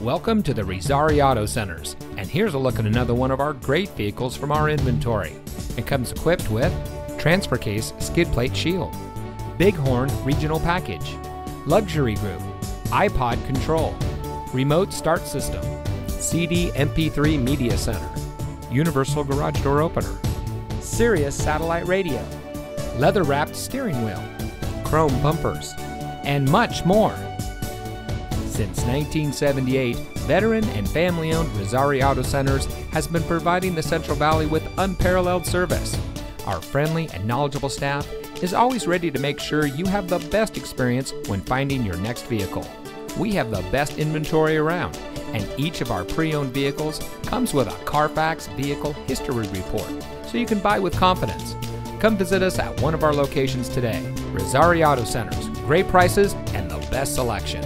Welcome to the Razzari Auto Centers, and here's a look at another one of our great vehicles from our inventory. It comes equipped with transfer case skid plate shield, Bighorn regional package, luxury group, iPod control, remote start system, CD MP3 media center, universal garage door opener, Sirius satellite radio, leather wrapped steering wheel, chrome bumpers, and much more. Since 1978, veteran and family owned Razzari Auto Centers has been providing the Central Valley with unparalleled service. Our friendly and knowledgeable staff is always ready to make sure you have the best experience when finding your next vehicle. We have the best inventory around, and each of our pre owned vehicles comes with a Carfax Vehicle History Report, so you can buy with confidence. Come visit us at one of our locations today. Razzari Auto Centers, great prices and the best selection.